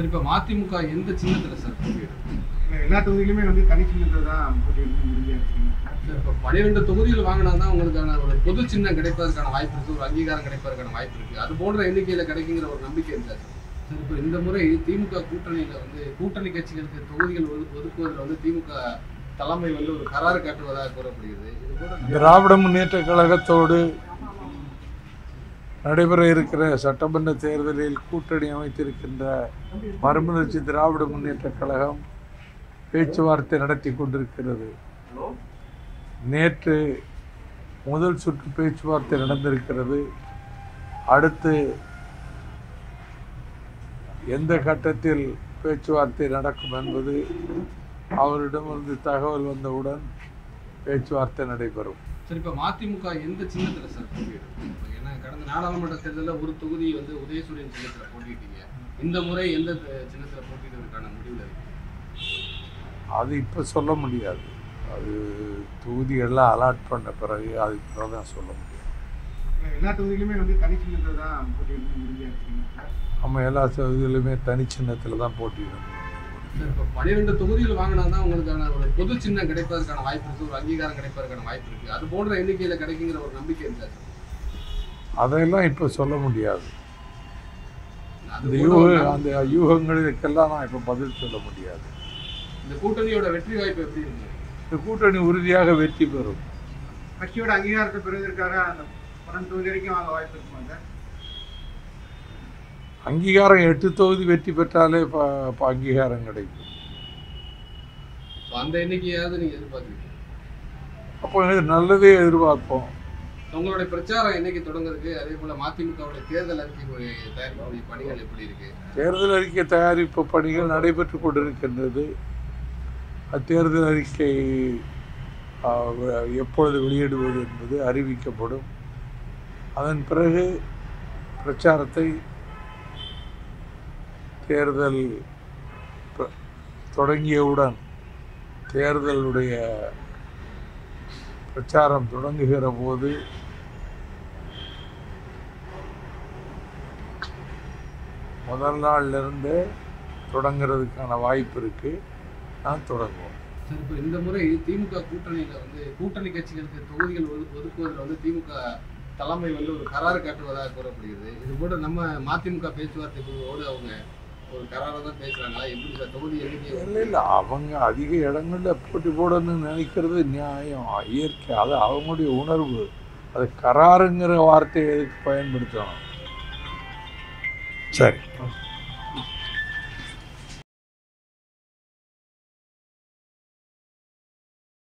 Sir இப்போ மதிமுக எந்த சின்னத்துல சார் எல்லா தொகுதியிலுமே வந்து தான் இருக்குங்க சார் இப்போ பன்னிரெண்டு தொகுதிகள் வாங்கினா தான் உங்களுக்கான ஒரு பொது சின்னம் கிடைப்பதற்கான வாய்ப்பு இருக்கு ஒரு அங்கீகாரம் கிடைப்பதற்கான வாய்ப்பு இருக்கு. அது போன்ற எண்ணிக்கையில கிடைக்குங்கிற ஒரு நம்பிக்கை இருக்கா சார்? சார் இப்போ இந்த முறை திமுக கூட்டணியில வந்து கூட்டணி கட்சிகளுக்கு தொகுதிகள் ஒது- ஒதுக்குவதில் வந்து திமுக தலைமை வந்து ஒரு கராறு காட்டுவதாக கூறப்படுகிறது. திராவிட முன்னேற்ற கழகத்தோடு நடைபெற இருக்கிற சட்டமன்ற தேர்தலில் கூட்டணி அமைத்திருக்கின்ற மறுமலர்ச்சி திராவிட முன்னேற்ற கழகம் பேச்சுவார்த்தை நடத்தி கொண்டிருக்கிறது. நேற்று முதல் சுற்று பேச்சுவார்த்தை நடந்திருக்கிறது. அடுத்து எந்த கட்டத்தில் பேச்சுவார்த்தை நடக்கும் என்பது அவரிடமிருந்து தகவல் வந்தவுடன் பேச்சுவார்த்தை நடைபெறும். சார் இப்போ மதிமுக எந்த சின்னத்தில் சார் கடந்த நாடாளுமன்ற தேர்தலில் ஒரு தொகுதி வந்து உதயசூரியன் சின்னத்துல போட்டிட்டீங்க. இந்த முறை எந்த சின்னத்துல போட்டியிடுவதற்கான முடிவுல இருக்கு? அது இப்போ சொல்ல முடியாது. அது தொகுதிகள்லாம் அலாட் பண்ண பிறகு அதுக்கு பிறகு தான் சொல்ல முடியும். எல்லா தொகுதியிலுமே வந்து தான் போட்டியிடணும் உறுதியாக இருக்குங்க. நம்ம எல்லா தொகுதியிலுமே தனி சின்னத்தில் தான் போட்டியிடணும் சார் இப்போ பன்னிரெண்டு தொகுதிகள் வாங்கினா தான் உங்களுக்கான ஒரு பொது சின்னம் கிடைப்பதற்கான வாய்ப்பு இருக்கு ஒரு அங்கீகாரம் கிடைப்பதற்கான வாய்ப்பு இருக்கு. அது போன்ற எண்ணிக்கையில கிடைக்குங்கிற ஒரு நம்பிக்கை இருக்கா சார் அதையெல்லாம் இப்போ சொல்ல முடியாது. அந்த யூக அந்த யூகங்களுக்கெல்லாம் நான் இப்போ பதில் சொல்ல முடியாது. இந்த கூட்டணியோட வெற்றி வாய்ப்பு எப்படி இருக்கு? இந்த கூட்டணி உறுதியாக வெற்றி பெறும். கட்சியோட அங்கீகாரத்தை பெறுவதற்காக அந்த பன்னெண்டு தொகுதி வரைக்கும் வாங்க வாய்ப்பு இருக்குமா அங்கீகாரம் எட்டு தொகுதி வெற்றி பெற்றாலே இப்போ அங்கீகாரம் கிடைக்கும். அந்த எண்ணிக்கையாவது நீங்க எதிர்பார்க்குறீங்க அப்போ நல்லதே எதிர்பார்ப்போம். உங்களுடைய பிரச்சாரம் என்னைக்கு தொடங்குறதுக்கு? அதே போல மதிமுகவுடைய தேர்தல் அறிக்கை தயாரிக்கக்கூடிய பணிகள் எப்படி இருக்கு? தேர்தல் அறிக்கை தயாரிப்பு பணிகள் நடைபெற்று கொண்டிருக்கின்றது. அத்தேர்தல் அறிக்கை எப்பொழுது வெளியிடுவது என்பது அறிவிக்கப்படும். அதன் பிறகு பிரச்சாரத்தை தேர்தல் தொடங்கியவுடன் தேர்தலுடைய பிரச்சாரம் தொடங்குகிற போது முதல் நாள்லேருந்து தொடங்குறதுக்கான வாய்ப்பு இருக்குது நான் தொடங்குவோம். சார் இப்போ இந்த முறை திமுக கூட்டணியில வந்து கூட்டணி கட்சிகளுக்கு தொகுதிகள் ஒது- ஒதுக்குவதில் வந்து திமுக தலைமை வந்து ஒரு கராறு காட்டுவதாக கூறப்படுகிறது. இது கூட நம்ம மதிமுக பேச்சுவார்த்தை குழுவோடு அவங்க ஒரு கராரை தான் பேசுறாங்களா? எப்படி சார் தொகுதி எண்ணிக்கை இல்லை இல்லை அவங்க அதிக இடங்களில் போட்டி போடணும்னு நினைக்கிறது நியாயம். இயற்கை அது அவங்களுடைய உணர்வு. அது கராருங்கிற வார்த்தையை எதுக்கு பயன்படுத்தணும்? சரி